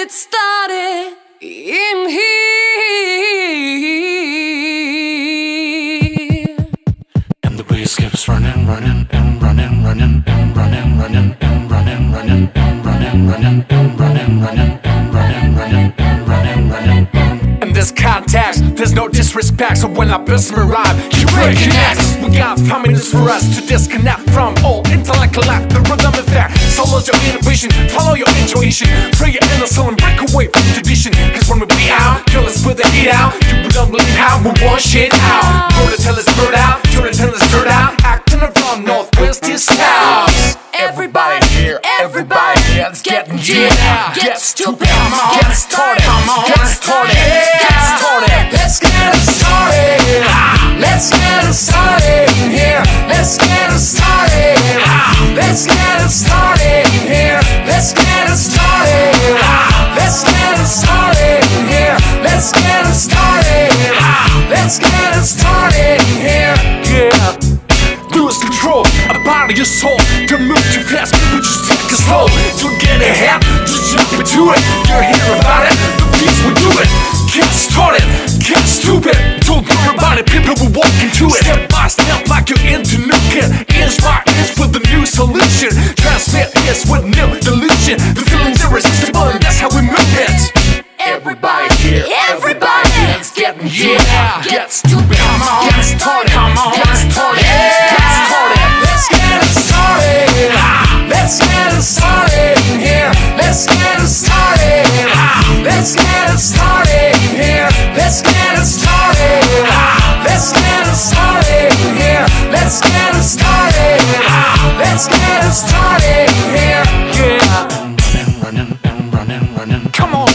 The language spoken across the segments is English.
it started in here. And the bass keeps running, running, and running, running, and running, running, and running, running, and running, running, and running, running, and running, running, and running, running. And this context, there's no disrespect. So when I piss me rhyme, you breaking necks. We got five minutes for us to disconnect from all intellectual act, the rhythm effect. Solo your innovation, follow your intuition. Free your inner soul and break away from tradition. Cause when we be out, kill us with the heat out. You don't believe how we want shit out. Go to tell us bird out, you to tell us dirt out. Acting from northwest to south. Everybody here, everybody here, let's get yeah, get stupid, come on, get started, come on, get started, get started. Let's get started. Let's get started in here. Let's get started. Let's get Let's get it started here. Yeah lose control about your soul. Don't move too fast, but just take it slow. Don't get ahead, just jump into it. You're here about it, the beats will do it. Get started, get stupid. Don't worry about it, people will walk into it. Step by step, like you're into new kid. Inspire is with the new solution. Transmit is with new delusion. The feeling's irresistible, yeah, get stupid, come on, get started, come on, get started, get started. Let's get it started. Let's get it started in here. Let's get it started. Let's get it started in here. Let's get it started. Let's get it started in here. Let's get it started. Let's get it started in here. Yeah. running, and running, running. Come on,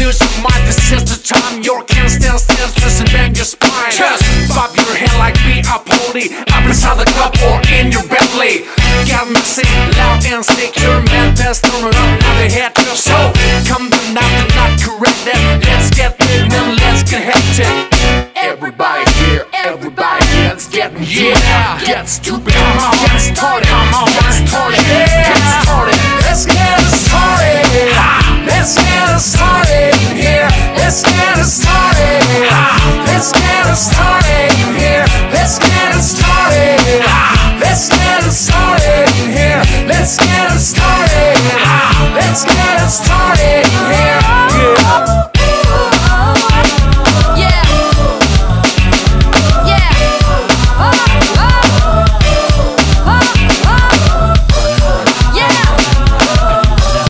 Lose your mind, this is the time. Your can't stand still, stress and bang your spine. Chest, bob your head like be a pony. Up inside the club or in your Bentley. Got me sing loud and secure. Man, best turn it up, now they hit your soul. Come the night, the not correct that. Let's get lit, then let's get hectic. Everybody here, everybody here, let's get yeah, get stupid, come on, get started, started here. Let's get it started. Ah. Let's get it started here. Let's get started. Let's